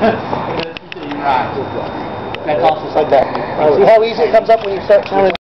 That's also Like that. See how easy it comes up when you start counting?